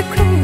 亏